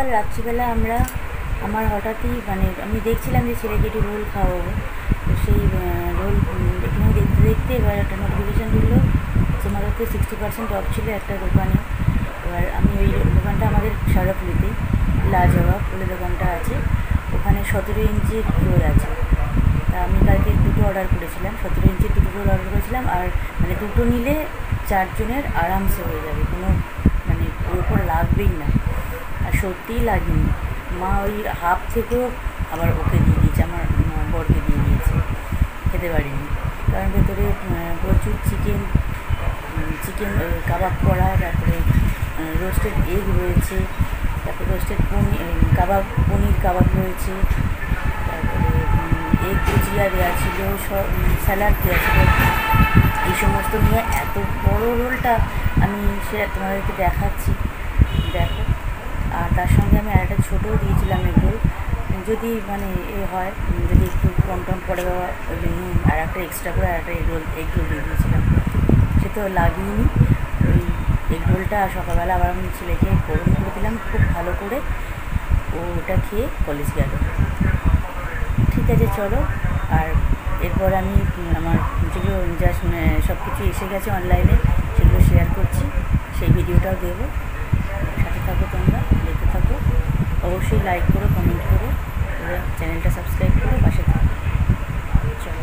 গতকাল রাত্রিবেলা আমরা, আমার হঠাৎই মানে আমি দেখছিলাম যে ছেলেকে একটু রোল খাওয়াবো তো সেই রোল এখানে দেখতে দেখতে এবার একটা নোটিফিকেশান দিল সোমাটোতে সিক্সটি পার্সেন্ট অফ ছিল একটা দোকানে। এবার আমি ওই দোকানটা আমাদের সারাপুলিতেই লাজবাব বলে দোকানটা আছে। ওখানে সতেরো ইঞ্চির রোল আছে। তা আমি কালকে দুটো অর্ডার করেছিলাম, সতেরো ইঞ্চির দুটো রোল অর্ডার করেছিলাম আর মানে দুটো নিলে চারজনের আরামসে হয়ে যাবে, কোনো মানে ওর ওপর লাগবেই না। সত্যিই লাগেনি। মা ওই হাফ থেকেও আবার ওকে দিয়ে দিয়েছে, আমার বরকে দিয়ে দিয়েছে। খেতে পারিনি। কারণ ভেতরে প্রচুর চিকেন চিকেন কাবাব করা, তারপরে রোস্টেড এগ রয়েছে, তারপরে রোস্টেড পনির কাবাব পনির কাবাব রয়েছে, তারপরে এগ ভুজিয়া দেওয়া ছিল স্যালাড দেওয়া ছিল। এই সমস্ত নিয়ে এত বড় রোলটা আমি সেটা তোমাদেরকে দেখাচ্ছি। তার সঙ্গে আমি আরেকটা ছোটোও দিয়েছিলাম এগুলো যদি মানে এ হয়, যদি একটু কম টম পড়ে আর একটা এক্সট্রা করে আর একটা এগ রোল এগ রোল দিয়ে দিয়েছিলাম। সে তো লাগিয়েনি। ওই এগ রোলটা সকালবেলা আবার আমি ছেলেকে গরম করে দিলাম, খুব ভালো করে। ওটা খেয়ে কলেজ গেল। ঠিক আছে, চলো। আর এরপর আমি আমার যেগুলো যা সব কিছু এসে গেছে অনলাইনে সেগুলো শেয়ার করছি। সেই ভিডিওটাও দেবো। সাথে থাকো তোমরা। দেখতে থাকো অবশ্যই লাইক করো কমেন্ট করো চ্যানেলটা সাবস্ক্রাইব করো, পাশে থাকো। চলো,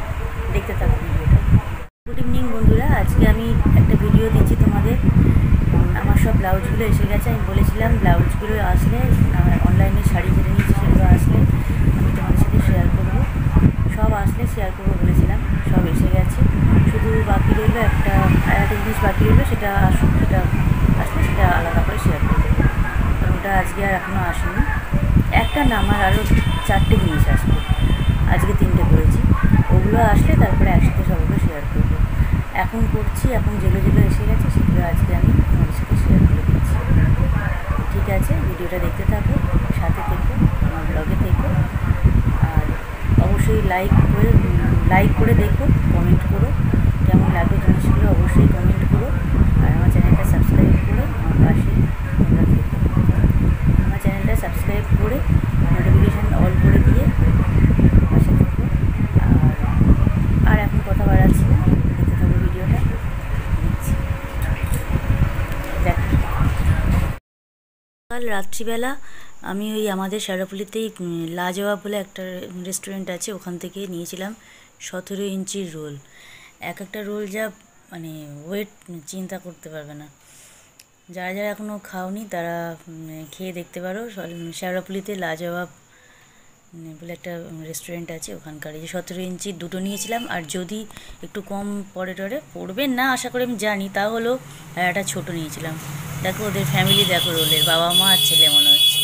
দেখতে থাকো ভিডিওটা। গুড ইভিনিং বন্ধুরা, আজকে আমি একটা ভিডিও দিচ্ছি তোমাদের। আমার সব ব্লাউজগুলো এসে গেছে, আমি বলেছিলাম ব্লাউজগুলো আসলে অনলাইনে শাড়ি যেটা নিয়েছি, সেগুলো আসলে আমি তোমাদের সাথে শেয়ার করব। সব আসলে শেয়ার করব বলেছিলাম, সব এসে গেছে। শুধু বাকি রইল একটা একটা জিনিস বাকি রইল, সেটা আসুক, সেটা আসলে সেটা আলাদা করে শেয়ার করব। ওটা আজকে আর এখনও আসেনি। একটা না, আমার আরও চারটে জিনিস আসবে। আজকে তিনটে করেছি। ওগুলো আসলে তারপরে একসাথে সবগুলো শেয়ার করব। এখন করছি, এখন যেগুলো যেগুলো এসে গেছে, সেগুলো আজকে আমি তোমাদের সাথে শেয়ার করে দিচ্ছি। ঠিক আছে, ভিডিওটা দেখতে থাকো, সাথে থেকো, আমার ব্লগে থেকো। আর অবশ্যই লাইক করে লাইক করে দেখো কমেন্ট করো। কেমন লাগল জিনিসগুলো অবশ্যই কমেন্ট করো আর আমার চ্যানেলটা সাবস্ক্রাইব করে আমার পাশে তোমরা থেকো আমার চ্যানেলটা সাবস্ক্রাইব করে নোটিফিকেশান অল করে দিয়ে পাশে থেকো। আর আর এখন কথা বাড়াচ্ছি না। দেখতে থাকো ভিডিওটা। কাল রাত্রিবেলা আমি ওই আমাদের শেরাপুলিতেই উম, লাজবাব বলে একটা রেস্টুরেন্ট আছে ওখান থেকে নিয়েছিলাম সতেরো ইঞ্চির রোল। এক একটা রোল যা মানে ওয়েট চিন্তা করতে পারবে না। যারা যারা এখনও খাওনি তারা খেয়ে দেখতে পারো। শ্যাওড়াপুলিতে লাজবাব বলে একটা রেস্টুরেন্ট আছে ওখানকার। এই যে সতেরো ইঞ্চির দুটো নিয়েছিলাম, আর যদি একটু কম পরে টরে পড়বে না, আশা করি আমি জানি, তা হলো একটা ছোটো নিয়েছিলাম। দেখো ওদের ফ্যামিলি দেখো রোলের বাবা মা আর ছেলে মনে হচ্ছে।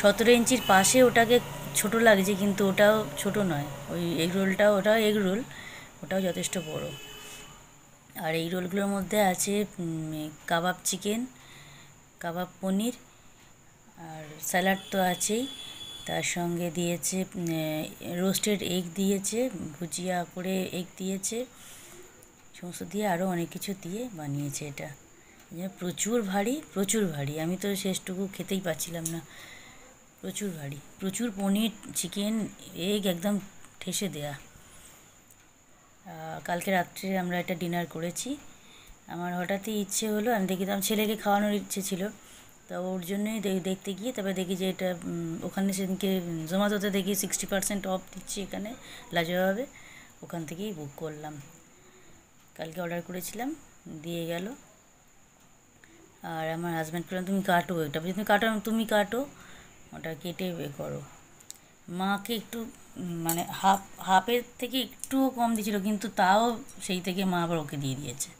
সতেরো ইঞ্চির পাশে ওটাকে ছোট লাগছে, কিন্তু ওটাও ছোট নয়। ওই এগ রোলটাও ওটাও এগ রোল ওটাও যথেষ্ট বড়। আর এই রোলগুলোর মধ্যে আছে কাবাব চিকেন, কাবাব পনির আর স্যালাড তো আছেই। তার সঙ্গে দিয়েছে রোস্টেড এগ দিয়েছে, ভুজিয়া করে এগ দিয়েছে, সমস্ত দিয়ে আরও অনেক কিছু দিয়ে বানিয়েছে এটা। প্রচুর ভারী প্রচুর ভারী। আমি তো শেষটুকু খেতেই পাচ্ছিলাম না। প্রচুর ভারী, প্রচুর পনির, চিকেন, এগ একদম ঠেসে দেয়া। কালকে রাত্রে আমরা একটা ডিনার করেছি। আমার হঠাৎই ইচ্ছে হলো, আমি দেখলাম ছেলেকে খাওয়ানোর ইচ্ছে ছিল। তো ওর জন্যই দেখতে গিয়ে তারপরে দেখি যে এটা ওখানে সেদিনকে জোম্যাটোতে দেখি সিক্সটি পার্সেন্ট অফ দিচ্ছি এখানে, লাজবাবে। ওখান থেকেই বুক করলাম। কালকে অর্ডার করেছিলাম, দিয়ে গেল। আর আমার হাজব্যান্ড বললাম তুমি কাটো এটা। তুমি কাটো তুমি কাটো। ওটা কেটে করো। মাকে একটু মানে হাফ হাফের থেকে একটুও কম দিয়েছিল, কিন্তু তাও সেই থেকে মা আবার ওকে দিয়ে দিয়েছে।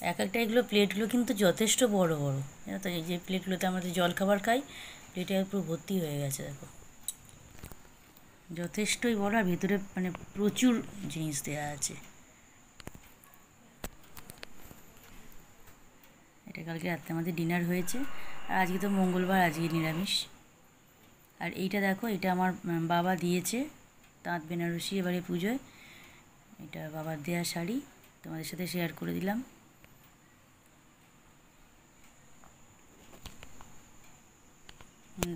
এক একটা এগুলো প্লেটগুলো কিন্তু যথেষ্ট বড় বড়। জানো তো, এই যে প্লেটগুলোতে আমরা যে জল খাবার খাই, প্লেটে পুরো ভর্তি হয়ে গেছে, দেখো। যথেষ্টই বড়, আর ভেতরে মানে প্রচুর জিনিস দেওয়া আছে। এটা কালকে রাত্রে আমাদের ডিনার হয়েছে। আর আজকে তো মঙ্গলবার, আজকে নিরামিষ। আর এইটা দেখো, এটা আমার বাবা দিয়েছে তাঁত বেনারসি এবারে পুজোয়। এটা বাবার দেয়া শাড়ি, তোমাদের সাথে শেয়ার করে দিলাম।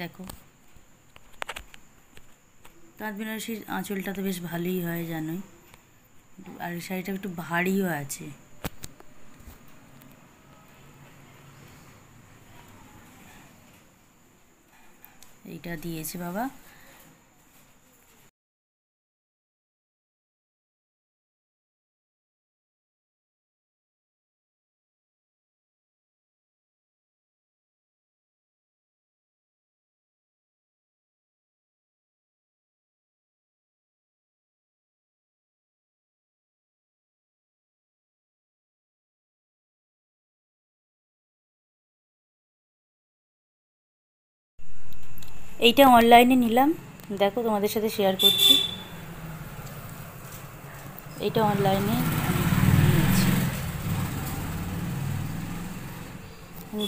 দেখো। তাঁত বেনারসির আঁচলটা তো বেশ ভালোই হয় জানোই। আর শাড়িটা একটু ভারীও আছে। এইটা দিয়েছে বাবা। এইটা অনলাইনে নিলাম। দেখো তোমাদের সাথে শেয়ার করছি। এইটা অনলাইনে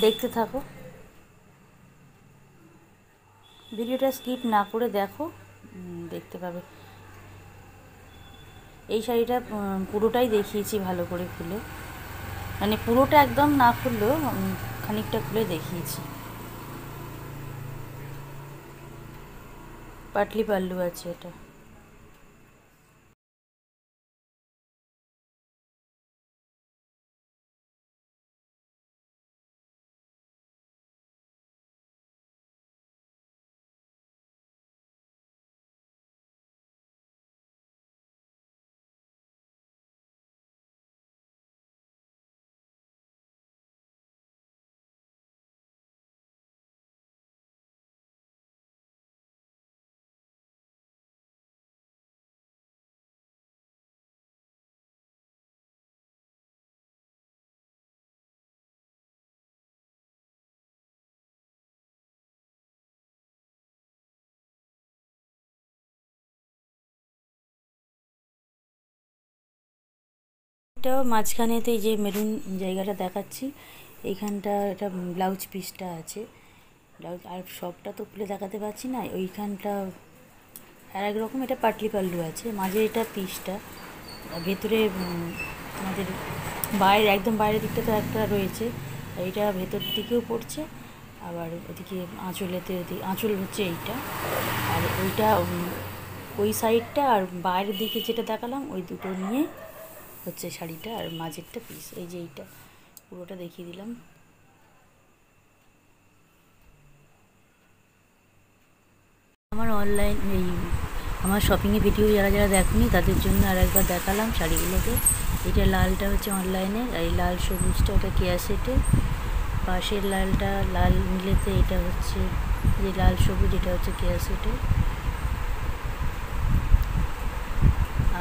দেখতে থাকো। ভিডিওটা স্কিপ না করে দেখো দেখতে পাবে। এই শাড়িটা পুরোটাই দেখিয়েছি ভালো করে খুলে। মানে পুরোটা একদম না খুললেও খানিকটা খুলে দেখিয়েছি। পাটলি পাল্লু আছে এটা। এটাও মাঝখানেতে যে মেরুন জায়গাটা দেখাচ্ছি, এইখানটা এটা ব্লাউজ পিসটা আছে। ব্লাউজ, আর সবটা তো খুলে দেখাতে পারছি না, ওইখানটা আর এক রকম এটা পাটলি পাল্লু আছে, মাঝে এটা পিসটা। ভেতরে আমাদের বাইরে, একদম বাইরের দিকটা তো একটা রয়েছে এইটা ভেতর দিকেও পড়ছে, আবার ওদিকে আঁচলেতে আঁচল হচ্ছে এইটা। আর ওইটা ওই সাইডটা আর বাইরের দিকে যেটা দেখালাম, ওই দুটো নিয়ে হচ্ছে শাড়িটা আর মাঝেরটা পিস এই যে এইটা। পুরোটা দেখিয়ে দিলাম। আমার অনলাইন এই আমার শপিংয়ে ভিডিও যারা যারা দেখনি, তাদের জন্য আর একবার দেখালাম শাড়িগুলোকে। এটা লালটা হচ্ছে অনলাইনে আর এই লাল সবুজটা ওটা কেয়া সেটে পাশের লালটা লাল নীলেতে এটা হচ্ছে যে লাল সবুজ, এটা হচ্ছে কেয়া সেটে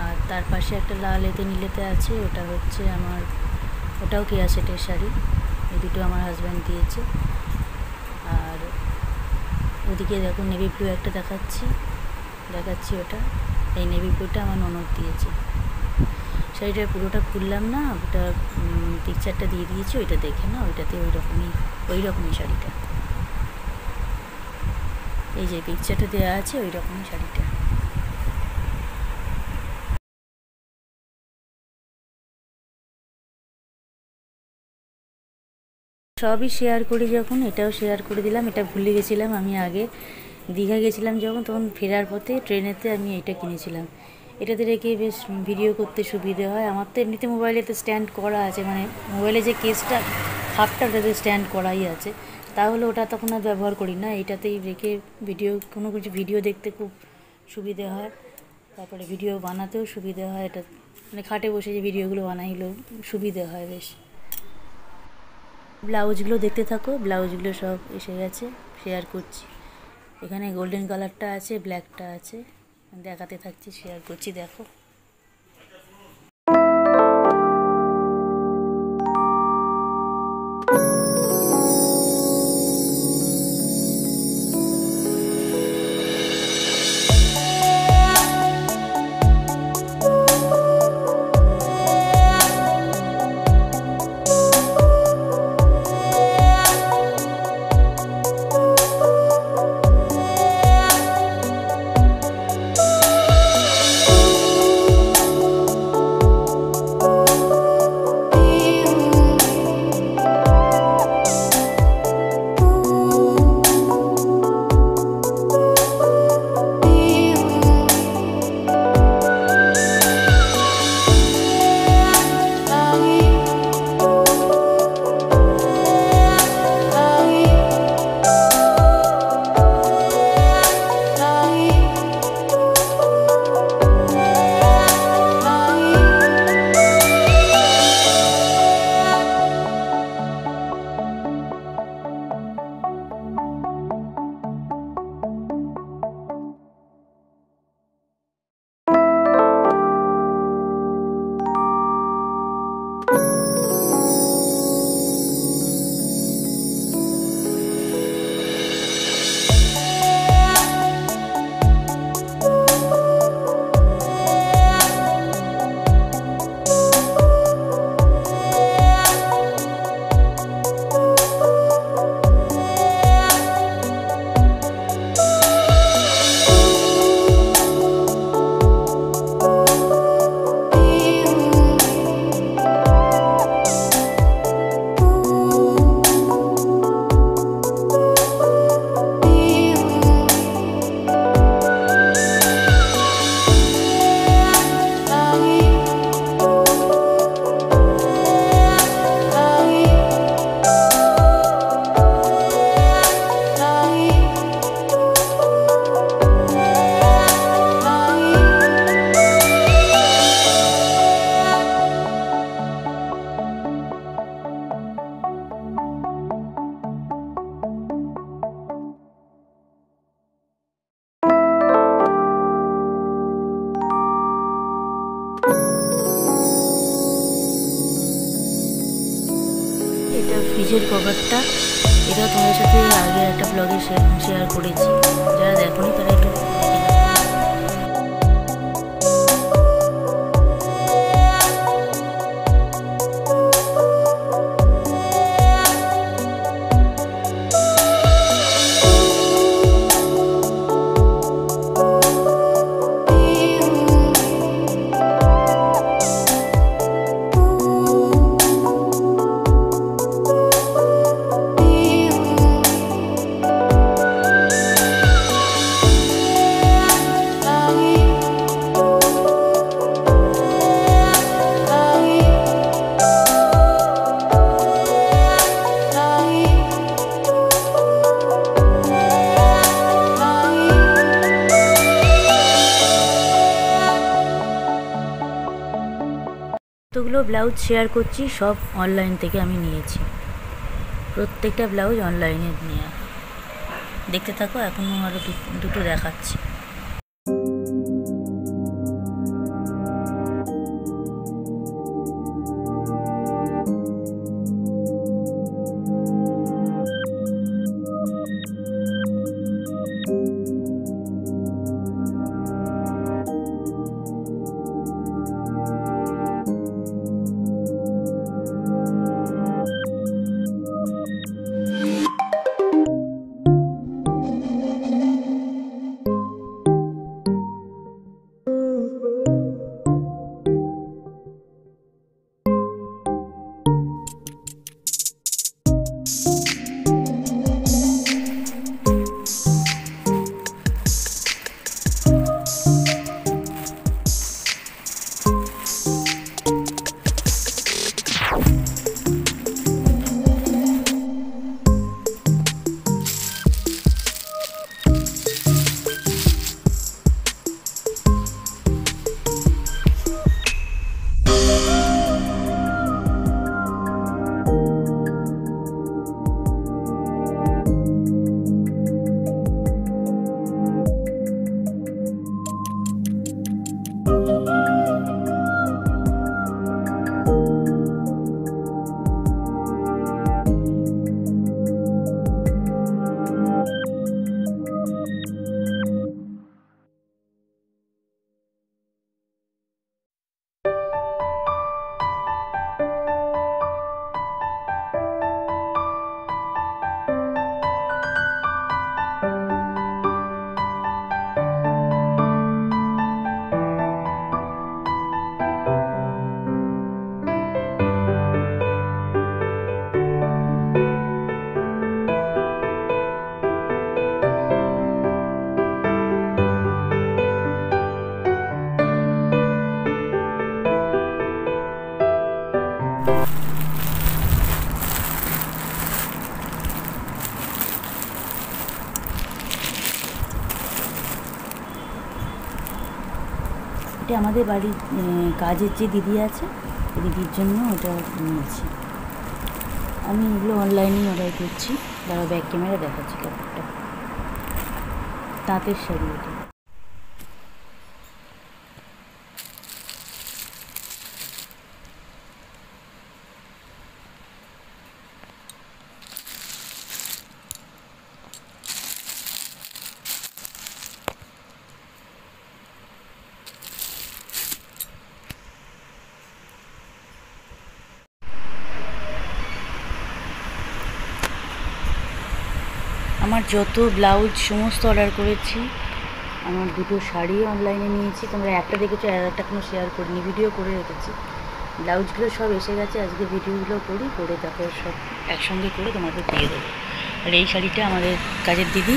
আর তার পাশে একটা লাল এতে নীলেতে আছে। ওটা হচ্ছে আমার, ওটাও কেয়া সেটের শাড়ি? এই দুটো আমার হাজব্যান্ড দিয়েছে। আর ওদিকে দেখো নেভি ব্লু একটা দেখাচ্ছি। দেখাচ্ছি ওটা। এই নেভি ব্লুটা আমার ননদ দিয়েছে। শাড়িটা পুরোটা খুললাম না, ওটা পিকচারটা দিয়ে দিয়েছি, ওইটা দেখে না ওইটাতে ওই রকমই ওই রকমই শাড়িটা। এই যে পিকচারটা দেওয়া আছে ওই রকমই শাড়িটা। সবই শেয়ার করি যখন, এটাও শেয়ার করে দিলাম, এটা ভুলে গেছিলাম আমি আগে। দীঘা গেছিলাম যখন, তখন ফেরার পথে, ট্রেনেতে আমি এটা কিনেছিলাম। এটাতে রেখে বেশ ভিডিও করতে সুবিধে হয়। আমার তো এমনিতে মোবাইলে তো স্ট্যান্ড করা আছে মানে মোবাইলে যে কেসটা হাফটা ওটাতে স্ট্যান্ড করাই আছে। তাহলে ওটা তখন আর ব্যবহার করি না। এটাতেই রেখে ভিডিও কোনো কিছু ভিডিও দেখতে খুব সুবিধে হয়। তারপরে ভিডিও বানাতেও সুবিধে হয়। এটা মানে খাটে বসে যে ভিডিওগুলো বানাইলেও সুবিধে হয় বেশ। ব্লাউজগুলো দেখতে থাকো, ব্লাউজগুলো সব এসে গেছে শেয়ার করছি। এখানে গোল্ডেন কালারটা আছে ব্ল্যাকটা আছে। দেখাতে থাকছি শেয়ার করছি, দেখো। কতগুলো ব্লাউজ শেয়ার করছি, সব অনলাইন থেকে আমি নিয়েছি। প্রত্যেকটা ব্লাউজ অনলাইনে নেওয়া দেখতে থাকো, এখনও আরও দুটো দেখাচ্ছি। আমাদের বাড়ির কাজের যে দিদি আছে, দিদির জন্য ওটা নিয়েছি। আমি এগুলো অনলাইনেই অর্ডার করছি। তারা ব্যাক ক্যামেরা দেখাচ্ছি কাপড়টা তাঁতের শাড়ি এটা। আমার যত ব্লাউজ সমস্ত অর্ডার করেছি, আমার দুটো শাড়ি অনলাইনে নিয়েছি। তোমরা একটা দেখেছ, আর একটা কোনো শেয়ার করিনি ভিডিও করে রেখেছি। ব্লাউজগুলো সব এসে গেছে, আজকে ভিডিওগুলো করি, করে তারপর সব একসঙ্গে করে তোমাদের দিয়ে দেবো। আর এই শাড়িটা আমাদের কাজের দিদি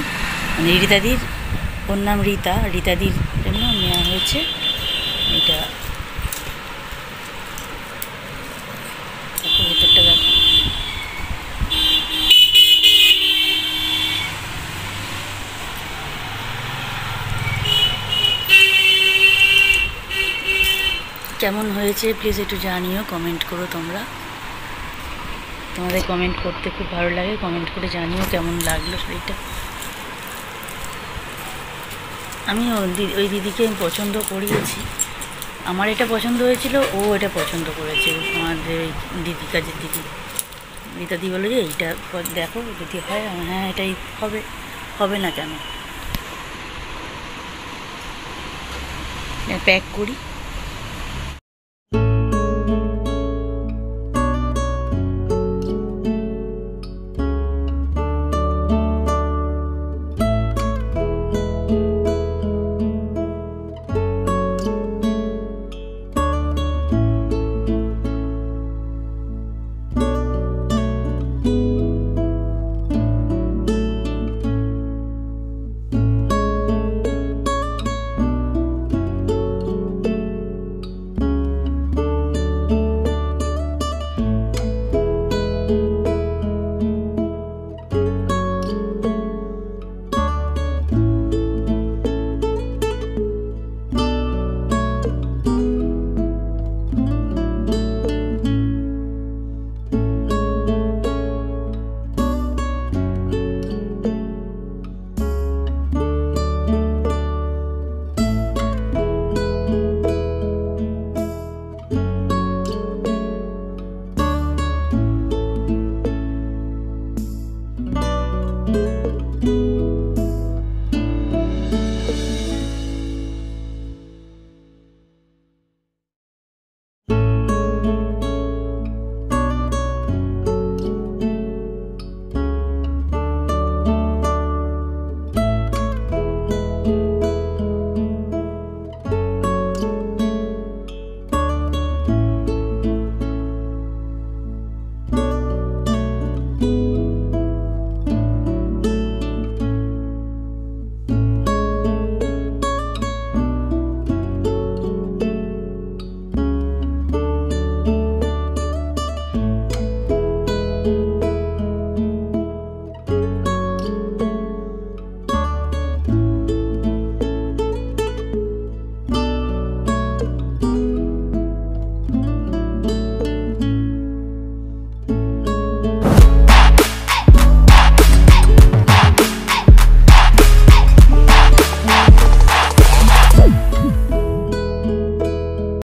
মানে রীতাদির, ওর নাম রীতা, রীতাদির জন্য নেওয়া হয়েছে। এটা দেখো ভেতরটা দেখো কেমন হয়েছে প্লিজ একটু জানিও কমেন্ট করো তোমরা। তোমাদের কমেন্ট করতে খুব ভালো লাগে কমেন্ট করে জানিও কেমন লাগল শাড়িটা আমি ওই দিদিকে আমি পছন্দ করিয়েছি। আমার এটা পছন্দ হয়েছিল, ও এটা পছন্দ করেছে আমাদের দিদি কাজের দিদি। রীতাদি বলল যে, এইটা দেখো যদি হয় হ্যাঁ এটাই হবে হবে না কেন? প্যাক করি।